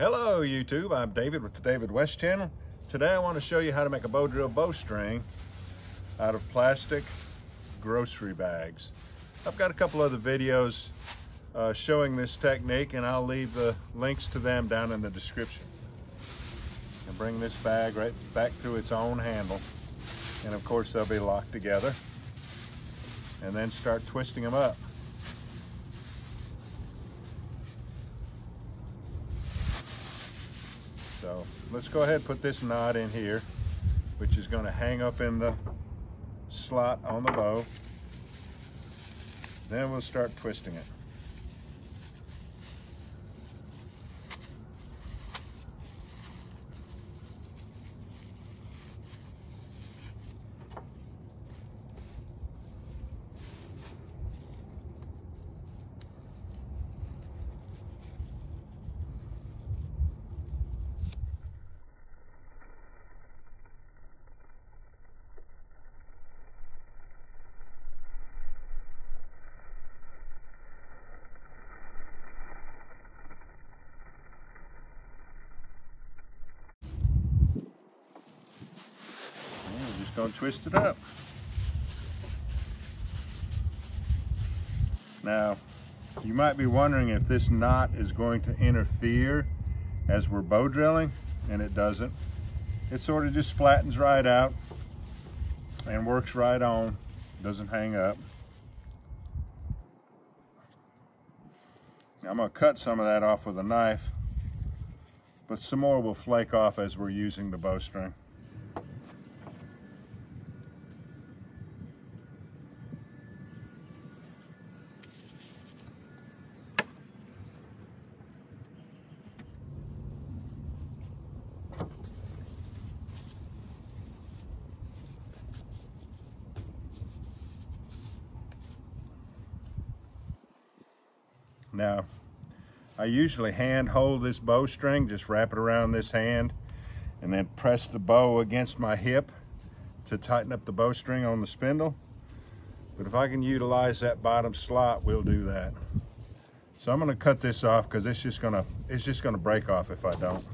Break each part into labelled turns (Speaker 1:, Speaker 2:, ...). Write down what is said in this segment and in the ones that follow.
Speaker 1: Hello YouTube, I'm David with the David West channel. Today I want to show you how to make a bow drill bowstring out of plastic grocery bags. I've got a couple other videos uh, showing this technique and I'll leave the links to them down in the description. And bring this bag right back to its own handle and of course they'll be locked together and then start twisting them up. So let's go ahead and put this knot in here, which is going to hang up in the slot on the bow. Then we'll start twisting it. To twist it up. Now, you might be wondering if this knot is going to interfere as we're bow drilling, and it doesn't. It sort of just flattens right out and works right on, doesn't hang up. I'm gonna cut some of that off with a knife, but some more will flake off as we're using the bowstring. Now, I usually hand hold this bowstring, just wrap it around this hand, and then press the bow against my hip to tighten up the bowstring on the spindle. But if I can utilize that bottom slot, we'll do that. So I'm gonna cut this off because it's just gonna it's just gonna break off if I don't.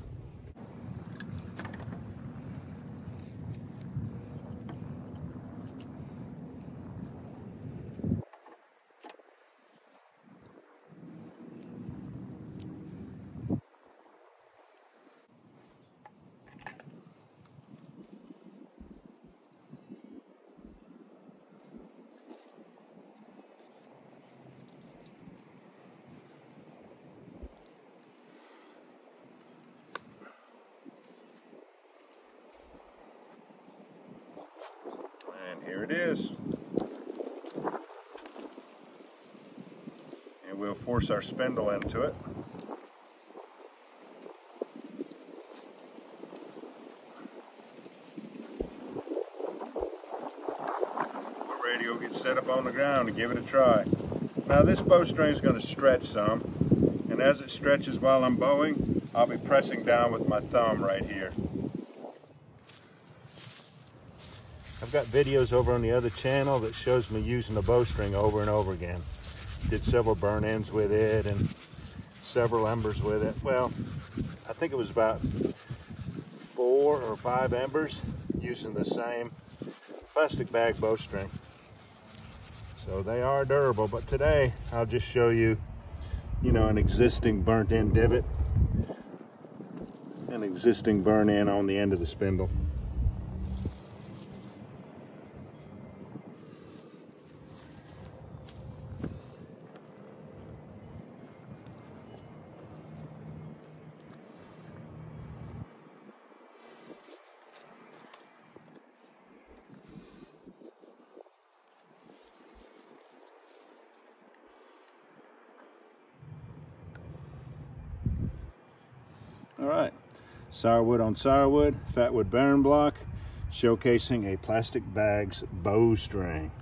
Speaker 1: Here it is. And we'll force our spindle into it. We're ready to get set up on the ground and give it a try. Now this bowstring is going to stretch some, and as it stretches while I'm bowing, I'll be pressing down with my thumb right here. Got videos over on the other channel that shows me using the bowstring over and over again. Did several burn ends with it and several embers with it. Well, I think it was about four or five embers using the same plastic bag bowstring. So they are durable, but today I'll just show you, you know, an existing burnt end divot, an existing burn in on the end of the spindle. All right, sourwood on sourwood, fatwood bearing block, showcasing a plastic bags bowstring.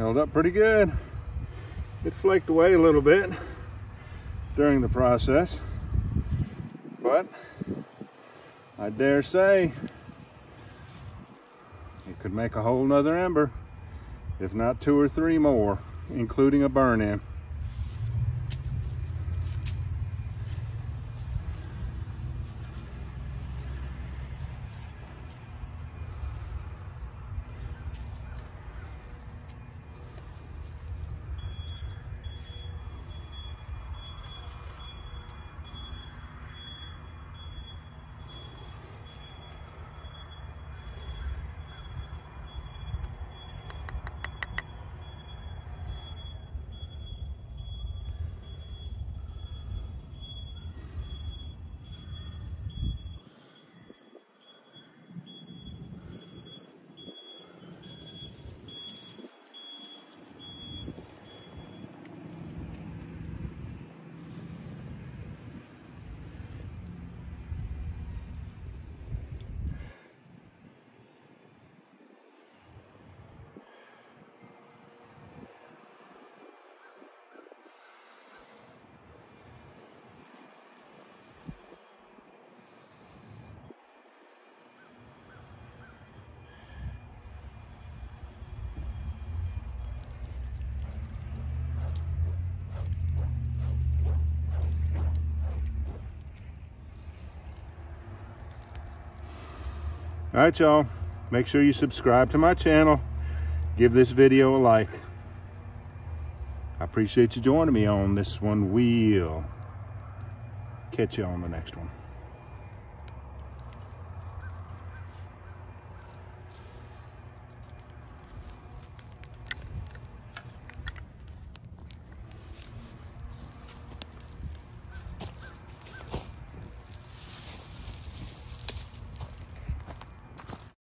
Speaker 1: Held up pretty good. It flaked away a little bit during the process, but I dare say it could make a whole nother ember, if not two or three more, including a burn All right, y'all. Make sure you subscribe to my channel. Give this video a like. I appreciate you joining me on this one. We'll catch you on the next one.